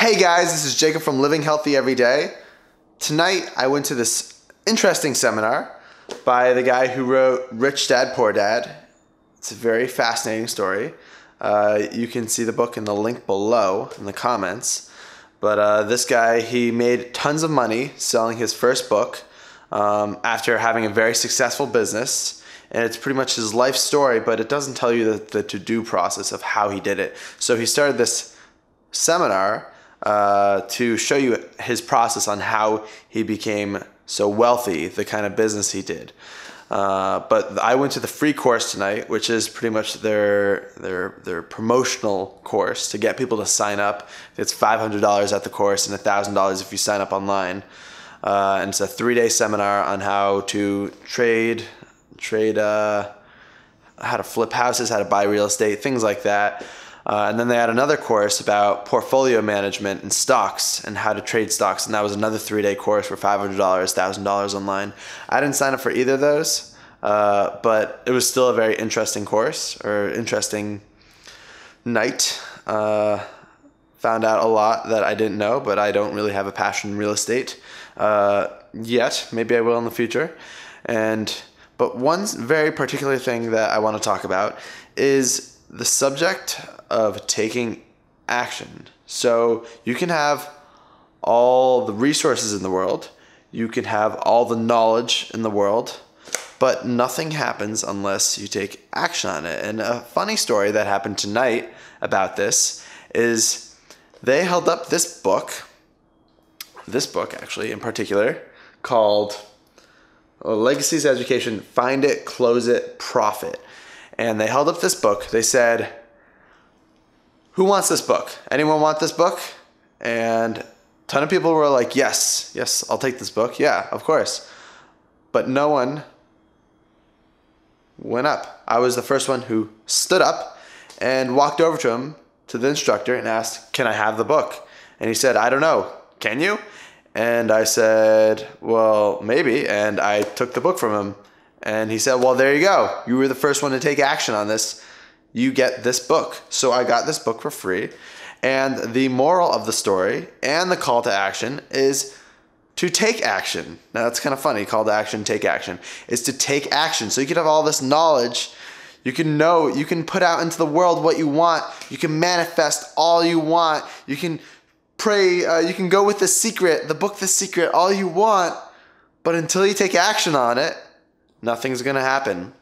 Hey guys, this is Jacob from Living Healthy Every Day. Tonight I went to this interesting seminar by the guy who wrote Rich Dad Poor Dad. It's a very fascinating story. Uh, you can see the book in the link below in the comments. But uh, this guy, he made tons of money selling his first book um, after having a very successful business. And it's pretty much his life story, but it doesn't tell you the, the to do process of how he did it. So he started this seminar uh, to show you his process on how he became so wealthy, the kind of business he did. Uh, but I went to the free course tonight, which is pretty much their their their promotional course to get people to sign up. It's five hundred dollars at the course and thousand dollars if you sign up online. Uh, and it's a three day seminar on how to trade, trade, uh, how to flip houses, how to buy real estate, things like that. Uh, and then they had another course about portfolio management and stocks and how to trade stocks. And that was another three day course for $500, $1,000 online. I didn't sign up for either of those, uh, but it was still a very interesting course or interesting night. Uh, found out a lot that I didn't know, but I don't really have a passion in real estate uh, yet. Maybe I will in the future. And but one very particular thing that I want to talk about is the subject of taking action. So you can have all the resources in the world, you can have all the knowledge in the world, but nothing happens unless you take action on it. And a funny story that happened tonight about this is they held up this book, this book actually in particular, called uh, Legacies Education Find It, Close It, Profit. And they held up this book. They said, who wants this book? Anyone want this book? And a ton of people were like, yes, yes, I'll take this book. Yeah, of course. But no one went up. I was the first one who stood up and walked over to him, to the instructor, and asked, Can I have the book? And he said, I don't know. Can you? And I said, Well, maybe. And I took the book from him. And he said, Well, there you go. You were the first one to take action on this you get this book. So I got this book for free. And the moral of the story and the call to action is to take action. Now that's kind of funny, call to action, take action, is to take action. So you can have all this knowledge. You can know, you can put out into the world what you want. You can manifest all you want. You can pray, uh, you can go with the secret, the book The Secret, all you want. But until you take action on it, nothing's going to happen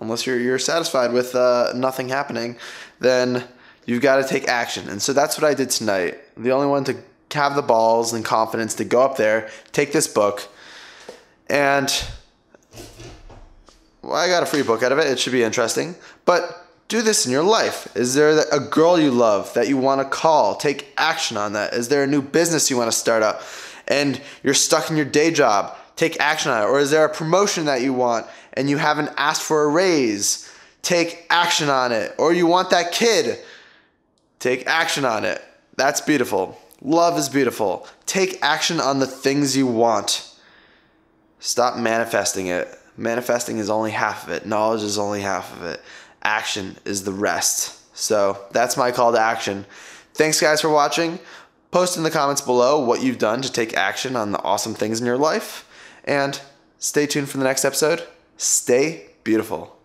unless you're you're satisfied with uh, nothing happening, then you've got to take action. And so that's what I did tonight. The only one to have the balls and confidence to go up there, take this book, and well, I got a free book out of it. It should be interesting. But do this in your life. Is there a girl you love that you want to call? Take action on that. Is there a new business you want to start up and you're stuck in your day job? Take action on it. Or is there a promotion that you want and you haven't asked for a raise, take action on it. Or you want that kid, take action on it. That's beautiful. Love is beautiful. Take action on the things you want. Stop manifesting it. Manifesting is only half of it, knowledge is only half of it. Action is the rest. So that's my call to action. Thanks, guys, for watching. Post in the comments below what you've done to take action on the awesome things in your life. And stay tuned for the next episode. Stay beautiful.